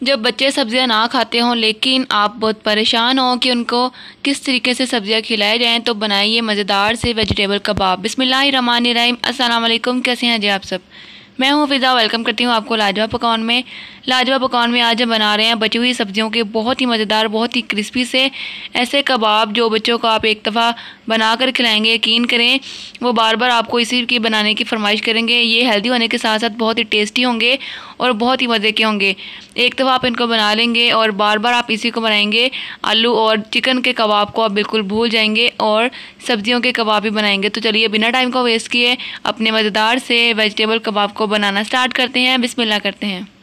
जब बच्चे सब्ज़ियाँ ना खाते हों, लेकिन आप बहुत परेशान हों कि उनको किस तरीके से सब्ज़ियाँ खिलाई जाएँ तो बनाइए मज़ेदार से वेजिटेबल कबाब। बिस्मिल्लाहिर्रहमानिर्रहीम। अस्सलाम वालेकुम कैसे हैं जी आप सब? मैं हूँ फ़िज़ा। वेलकम करती हूँ आपको लाजवाब पकवान में। लाजवाब पकवान में आज हम बना रहे हैं। बची हुई सब्जियों के बहुत ही मज़ेदार, बहुत ही क्रिस्पी से ऐसे कबाब जो बच्चों को आप एक दफ़ा बना कर खिलाएँगे, यकीन करें, वो बार बार आपको इसी की बनाने की फरमाइश करेंगे। ये हेल्दी होने के साथ साथ बहुत ही टेस्टी होंगे और बहुत ही मज़े के होंगे। एक दफ़ा आप इनको बना लेंगे और बार बार आप इसी को बनाएँगे। आलू और चिकन के कबाब को आप बिल्कुल भूल जाएँगे और सब्जियों के कबाब भी बनाएँगे। तो चलिए, बिना टाइम को वेस्ट किए अपने मज़ेदार से वेजिटेबल कबाब को बनाना स्टार्ट करते हैं। बिस्मिल्लाह करते हैं।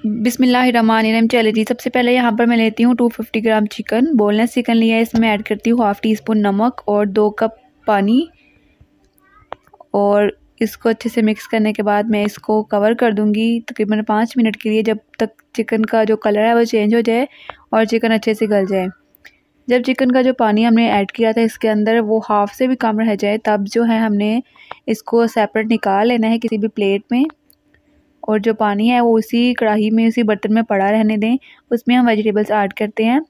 बिसमीम चले जी, सबसे पहले यहाँ पर मैं लेती हूँ 250 ग्राम चिकन बोनलेस चिकन लिया है, इसमें ऐड करती हूँ हाफ़ टी स्पून नमक और दो कप पानी। और इसको अच्छे से मिक्स करने के बाद मैं इसको कवर कर दूँगी तकरीबन पाँच मिनट के लिए, जब तक चिकन का जो कलर है वो चेंज हो जाए और चिकन अच्छे से गल जाए। जब चिकन का जो पानी हमने ऐड किया था, इसके अंदर वो हाफ़ से भी कम रह जाए, तब जो है हमने इसको सेपरेट निकाल लेना है किसी भी प्लेट में। और जो पानी है वो उसी कढ़ाई में, उसी बर्तन में पड़ा रहने दें। उसमें हम वेजिटेबल्स ऐड करते हैं।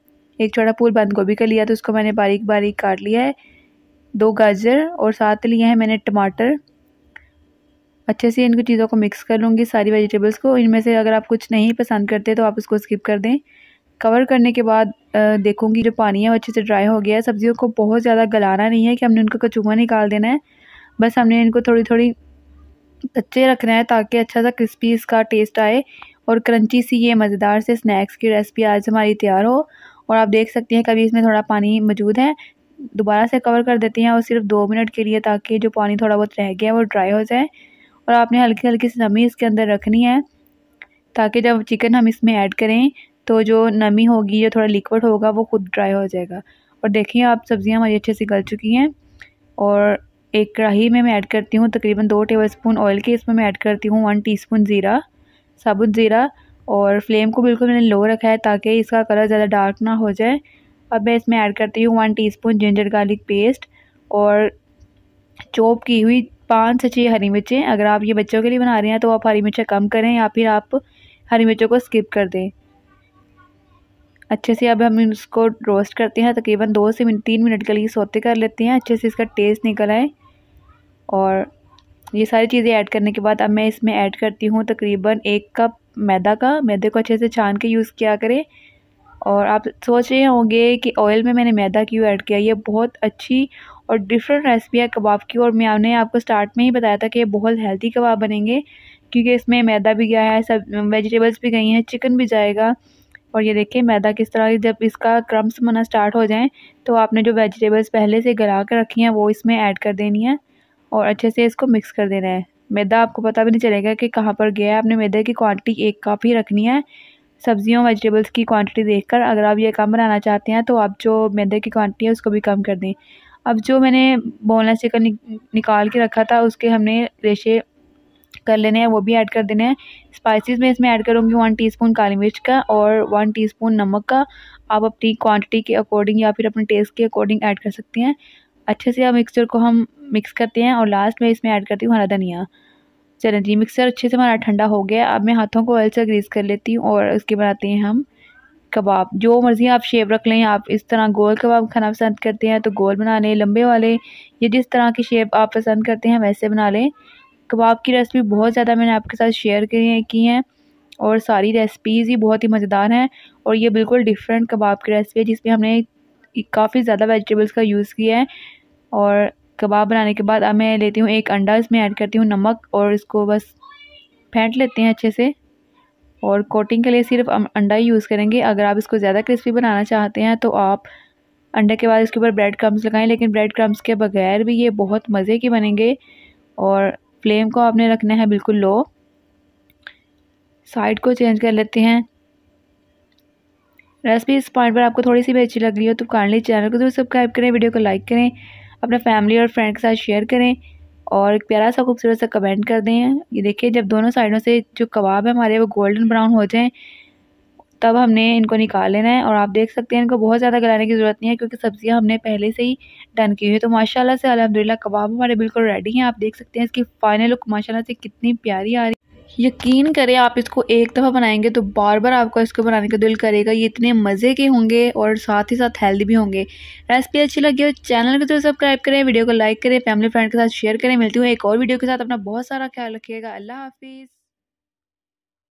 एक छोटा फूल बंद गोभी का लिया तो उसको मैंने बारीक बारीक काट लिया है। दो गाजर और साथ लिए हैं मैंने टमाटर। अच्छे से इनको चीज़ों को मिक्स कर लूँगी सारी वेजिटेबल्स को। इनमें से अगर आप कुछ नहीं पसंद करते तो आप उसको स्किप कर दें। कवर करने के बाद देखूँगी जो पानी है वो अच्छे से ड्राई हो गया है। सब्जियों को बहुत ज़्यादा गलाना नहीं है कि हमने उनको कचूमा निकाल देना है। बस हमने इनको थोड़ी थोड़ी कच्चे रखना है ताकि अच्छा सा क्रिस्पी इसका टेस्ट आए और क्रंची सी ये मज़ेदार से स्नैक्स की रेसिपी आज हमारी तैयार हो। और आप देख सकते हैं कभी इसमें थोड़ा पानी मौजूद है। दोबारा से कवर कर देते हैं और सिर्फ़ दो मिनट के लिए ताकि जो पानी थोड़ा बहुत रह गया वो ड्राई हो जाए। और आपने हल्की हल्की सी नमी इसके अंदर रखनी है ताकि जब चिकन हम इसमें ऐड करें तो जो नमी होगी, जो थोड़ा लिक्विड होगा वो खुद ड्राई हो जाएगा। और देखिए आप सब्ज़ियाँ हमारी अच्छे से गल चुकी हैं और एक कढ़ाई में मैं ऐड करती हूँ तकरीबन दो टेबलस्पून ऑयल के, इसमें मैं ऐड करती हूँ वन टीस्पून ज़ीरा, साबुत ज़ीरा और फ्लेम को बिल्कुल मैंने लो रखा है ताकि इसका कलर ज़्यादा डार्क ना हो जाए। अब मैं इसमें ऐड करती हूँ one teaspoon ginger garlic paste और चॉप की हुई पाँच से छः हरी मिर्चें। अगर आप ये बच्चों के लिए बना रहे हैं तो आप हरी मिर्चें कम करें या फिर आप हरी मिर्चों को स्किप कर दें। अच्छे से अब हम इसको रोस्ट करते हैं, तकरीबन दो से तीन मिनट के लिए सोते कर लेते हैं। अच्छे से इसका टेस्ट निकल आए। और ये सारी चीज़ें ऐड करने के बाद अब मैं इसमें ऐड करती हूँ तकरीबन एक कप मैदा का, मैदे को अच्छे से छान के यूज़ किया करें। और आप सोच रहे होंगे कि ऑयल में मैंने मैदा क्यों ऐड किया? ये बहुत अच्छी और डिफरेंट रेसिपी है कबाब की और मैंने आपको स्टार्ट में ही बताया था कि ये बहुत हेल्दी कबाब बनेंगे, क्योंकि इसमें मैदा भी गया है, सब वेजिटेबल्स भी गई हैं चिकन भी जाएगा। और ये देखिए मैदा किस तरह जब इसका क्रम्स बना स्टार्ट हो जाए तो आपने जो वेजिटेबल्स पहले से गला कर रखी हैं, वो इसमें ऐड कर देनी है। और अच्छे से इसको मिक्स कर देना है। मैदा आपको पता भी नहीं चलेगा कि कहाँ पर गया है। आपने मैदे की क्वांटिटी एक कप ही रखनी है। सब्जियों वेजिटेबल्स की क्वांटिटी देखकर अगर आप ये कम बनाना चाहते हैं तो आप जो मैदे की क्वांटिटी है, उसको भी कम कर दें। अब जो मैंने बोनलेस चिकन निकाल के रखा था, उसके हमने रेशे कर लेने हैं, वो भी ऐड कर देने हैं। स्पाइसेस में इसमें ऐड करूँगी वन टीस्पून काली मिर्च का और वन टीस्पून नमक का। आप अपनी क्वांटिटी के अकॉर्डिंग या फिर अपने टेस्ट के अकॉर्डिंग ऐड कर सकते हैं। अच्छे से आप मिक्सचर को हम मिक्स करते हैं और लास्ट में इसमें ऐड करती हूँ हरा धनिया। चलें जी मिक्सर अच्छे से हमारा ठंडा हो गया अब मैं हाथों को ऑयल से ग्रीस कर लेती हूँ और उसके बनाते हैं हम कबाब। जो मर्ज़ी आप शेप रख लें, आप इस तरह गोल कबाब खाना पसंद करते हैं तो गोल बना लें, लंबे वाले ये जिस तरह की शेप आप पसंद करते हैं वैसे बना लें। कबाब की रेसिपी बहुत ज़्यादा मैंने आपके साथ शेयर की हैं और सारी रेसिपीज़ ही बहुत ही मज़ेदार हैं और ये बिल्कुल डिफरेंट कबाब की रेसिपी है जिसमें हमने काफ़ी ज़्यादा वेजिटेबल्स का यूज़ किया है। और कबाब बनाने के बाद अब मैं लेती हूँ एक अंडा, इसमें ऐड करती हूँ नमक और इसको बस फेंट लेते हैं अच्छे से। और कोटिंग के लिए सिर्फ़ अंडा ही यूज़ करेंगे। अगर आप इसको ज़्यादा क्रिस्पी बनाना चाहते हैं तो आप अंडे के बाद इसके ऊपर ब्रेड क्रम्स लगाएँ, लेकिन ब्रेड क्रम्स के बगैर भी ये बहुत मज़े के बनेंगे। और फ्लेम को आपने रखना है बिल्कुल लो साइड को चेंज कर लेते हैं। रेसिपी इस पॉइंट पर आपको थोड़ी सी भी अच्छी लग रही हो तो काइंडली चैनल को ज़रूर सब्सक्राइब करें वीडियो को लाइक करें। अपने फैमिली और फ्रेंड के साथ शेयर करें और एक प्यारा सा खूबसूरत सा कमेंट कर दें। ये देखिए, जब दोनों साइडों से जो कबाब है हमारे, वो गोल्डन ब्राउन हो जाएँ, तब हमने इनको निकाल लेना है और आप देख सकते हैं, इनको बहुत ज़्यादा गलाने की ज़रूरत नहीं है क्योंकि सब्ज़ियाँ हमने पहले से ही डन की हुई है। तो माशाल्लाह से, अल्हम्दुलिल्लाह, कबाब हमारे बिल्कुल रेडी हैं। आप देख सकते हैं, इसकी फाइनल लुक माशाल्लाह से कितनी प्यारी आ रही यकीन करें, आप इसको एक दफ़ा बनाएँगे तो बार बार आपको इसको बनाने का दिल करेगा। ये इतने मज़े के होंगे और साथ ही साथ हेल्दी भी होंगे। रेसिपी अच्छी लगी हो चैनल को तो सब्सक्राइब करें वीडियो को लाइक करें फैमिली फ्रेंड के साथ शेयर करें। मिलती हूँ एक और वीडियो के साथ। अपना बहुत सारा ख्याल रखिएगा। अल्लाह हाफिज़।